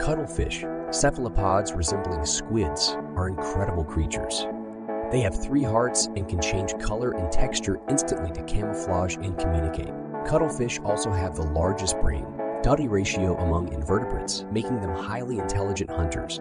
Cuttlefish, cephalopods resembling squids, are incredible creatures. They have three hearts and can change color and texture instantly to camouflage and communicate. Cuttlefish also have the largest brain, body ratio among invertebrates, making them highly intelligent hunters.